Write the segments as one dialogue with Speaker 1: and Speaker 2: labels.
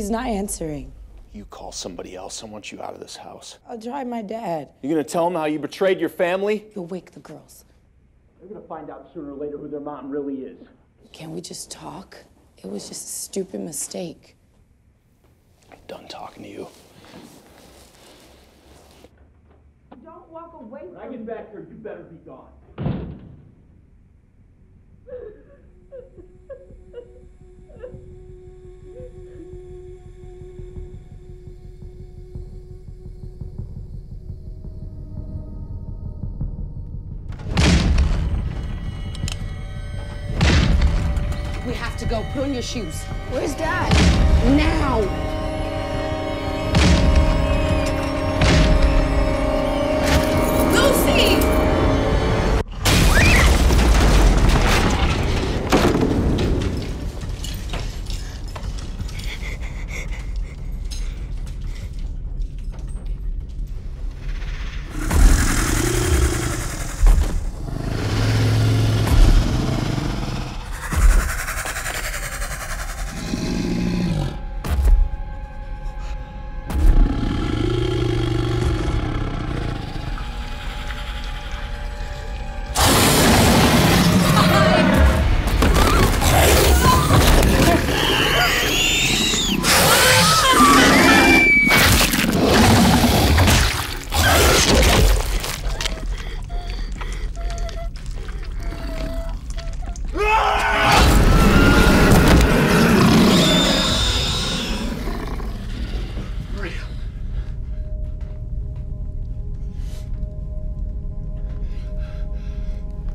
Speaker 1: He's not answering.
Speaker 2: You call somebody else. I want you out of this house.
Speaker 1: I'll try my dad.
Speaker 2: You're gonna tell him how you betrayed your family?
Speaker 1: You'll wake the girls.
Speaker 3: They're gonna find out sooner or later who their mom really is.
Speaker 1: Can't we just talk? It was just a stupid mistake.
Speaker 2: I'm done talking to you.
Speaker 1: Don't walk away
Speaker 3: When I get back here, you better be gone.
Speaker 1: We have to go. Put on your shoes.
Speaker 4: Where's Dad?
Speaker 1: Now!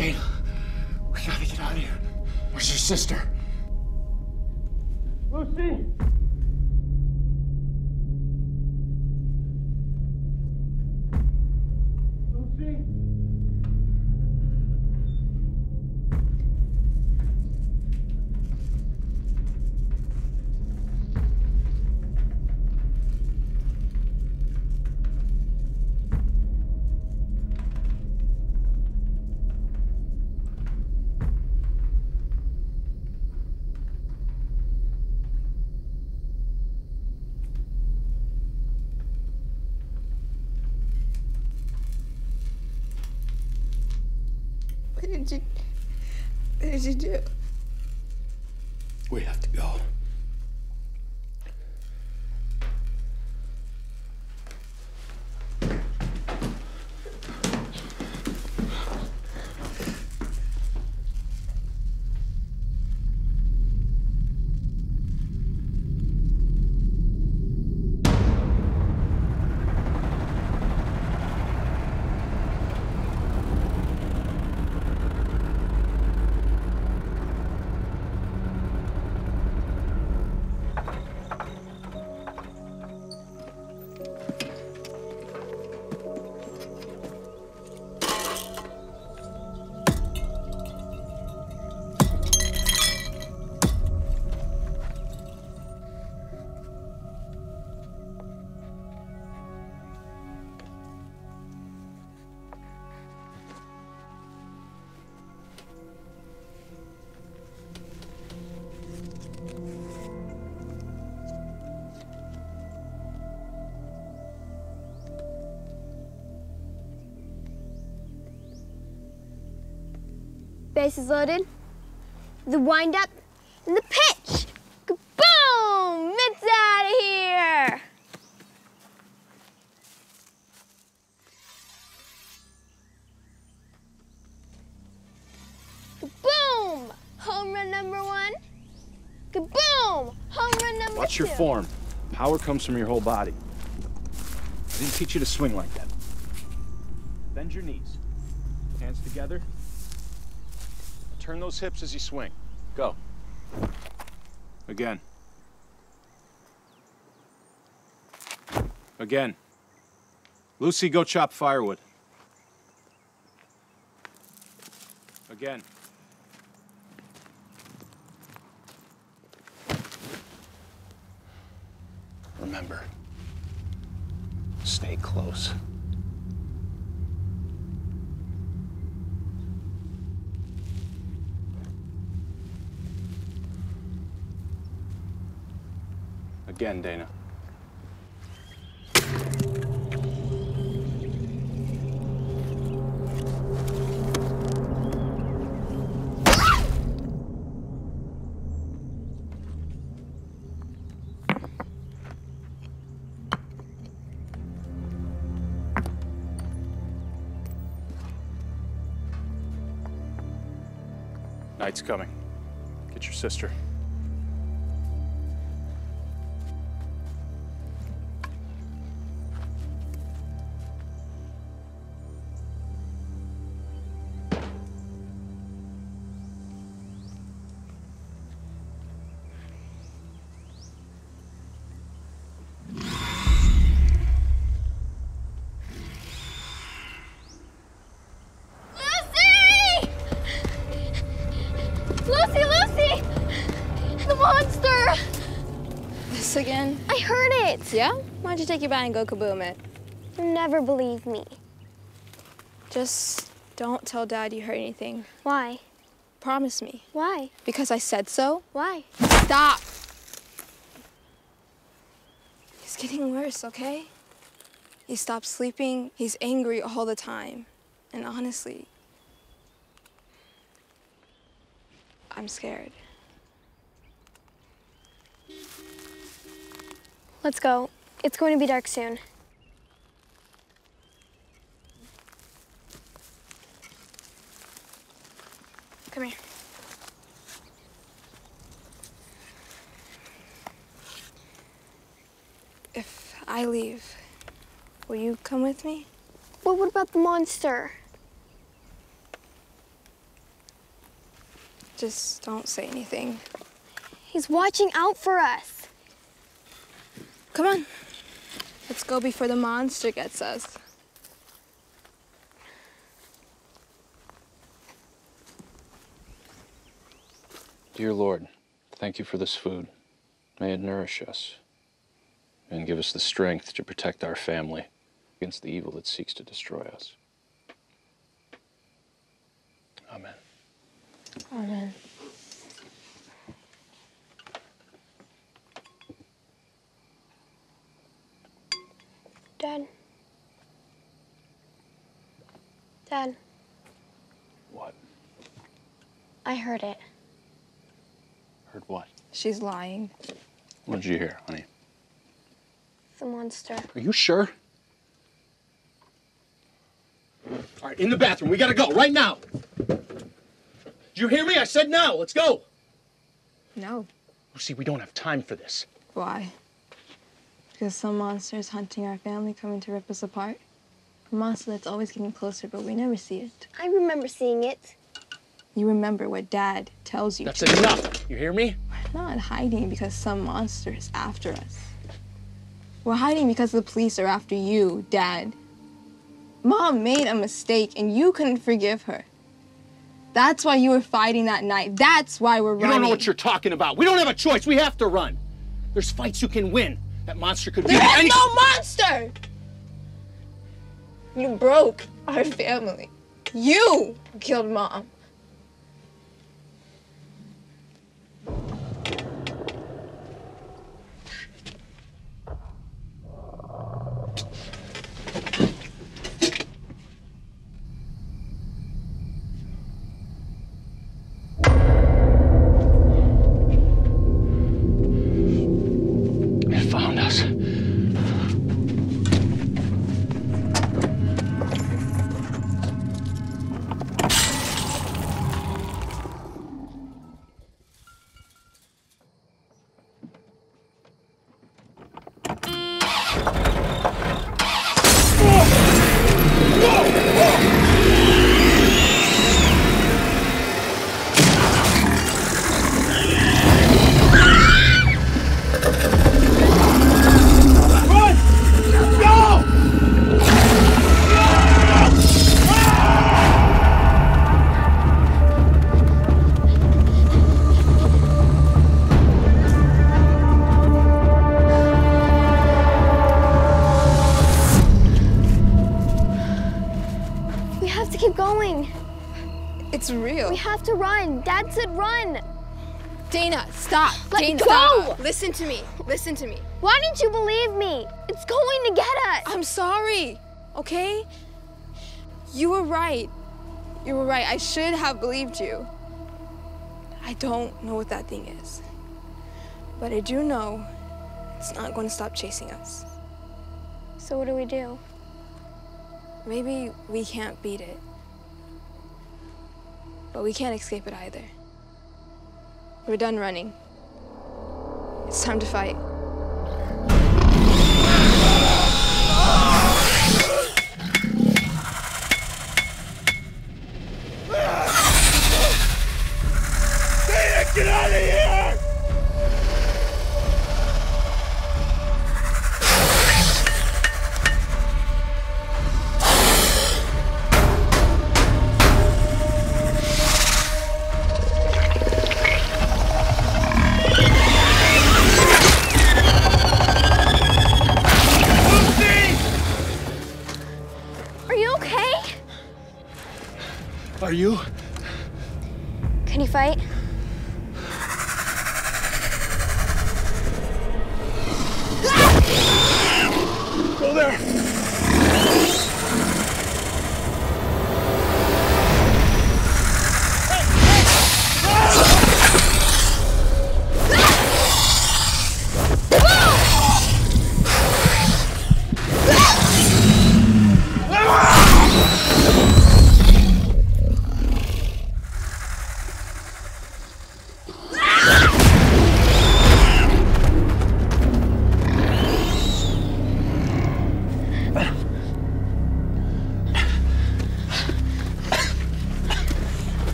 Speaker 3: Dana, we gotta get out of here. Where's your sister? Lucy! Lucy?
Speaker 4: Did you. What did you do?
Speaker 2: We have to go.
Speaker 4: Bases loaded. The windup, and the pitch. Boom! It's out of here. Boom! Home run number one. Kaboom! Home run number
Speaker 2: Watch
Speaker 4: two.
Speaker 2: your form. Power comes from your whole body. I didn't teach you to swing like that. Bend your knees. Hands together. Turn those hips as you swing. Go. Again. Again. Lucy, go chop firewood. Again. Remember, stay close. Again, Dana. Night's coming. Get your sister.
Speaker 3: This again?
Speaker 4: I heard it.
Speaker 3: Yeah? Why'd you take your bat and go kaboom it?
Speaker 4: You never believe me.
Speaker 3: Just don't tell Dad you heard anything.
Speaker 4: Why?
Speaker 3: Promise me.
Speaker 4: Why?
Speaker 3: Because I said so?
Speaker 4: Why?
Speaker 3: Stop! He's getting worse, okay? He stopped sleeping. He's angry all the time. And honestly, I'm scared.
Speaker 4: Let's go. It's going to be dark soon.
Speaker 3: Come here. If I leave, will you come with me?
Speaker 4: But what about the monster?
Speaker 3: Just don't say anything.
Speaker 4: He's watching out for us.
Speaker 3: Come on. Let's go before the monster gets us.
Speaker 2: Dear Lord, thank you for this food. May it nourish us and give us the strength to protect our family against the evil that seeks to destroy us. Amen.
Speaker 3: Amen.
Speaker 4: Dad. Dad,
Speaker 2: What?
Speaker 4: I heard it.
Speaker 2: Heard what?
Speaker 3: She's lying.
Speaker 2: What did you hear, honey?
Speaker 4: The monster.
Speaker 1: Are you sure? All right, in the bathroom. We gotta go right now. Did you hear me? I said now. Let's go.
Speaker 3: No.
Speaker 1: Oh, Lucy, we don't have time for this.
Speaker 3: Why? Because some monster is hunting our family, coming to rip us apart? A monster that's always getting closer, but we never see it.
Speaker 4: I remember seeing it.
Speaker 3: You remember what Dad tells you.
Speaker 1: That's enough. You hear me?
Speaker 3: We're not hiding because some monster is after us. We're hiding because the police are after you, Dad. Mom made a mistake and you couldn't forgive her. That's why you were fighting that night. That's why we're
Speaker 1: You
Speaker 3: running.
Speaker 1: You don't know what you're talking about. We don't have a choice. We have to run. There's fights you can win. That monster could be
Speaker 3: There is
Speaker 1: any-
Speaker 3: no monster! You broke our family. You killed Mom.
Speaker 4: We have to run. Dad said run.
Speaker 3: Dana, stop.
Speaker 4: Let
Speaker 3: Dana,
Speaker 4: go.
Speaker 3: stop. Listen to me. Listen to me.
Speaker 4: Why didn't you believe me? It's going to get us.
Speaker 3: I'm sorry, okay? You were right. You were right. I should have believed you. I don't know what that thing is. But I do know it's not going to stop chasing us.
Speaker 4: So what do we do?
Speaker 3: Maybe we can't beat it. But we can't escape it either. We're done running. It's time to fight.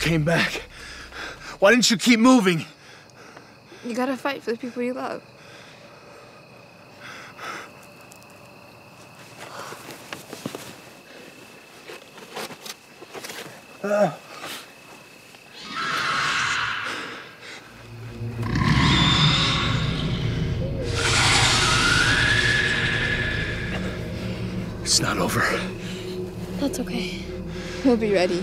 Speaker 2: Came back. Why didn't you keep moving?
Speaker 3: You gotta fight for the people you love.
Speaker 2: It's not over.
Speaker 4: That's okay.
Speaker 3: We'll be ready.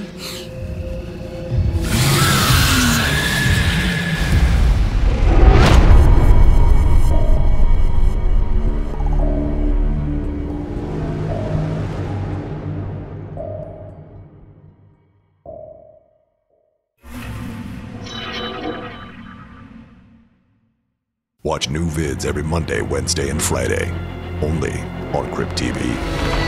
Speaker 5: Watch new vids every Monday, Wednesday, and Friday. Only on Crypt TV.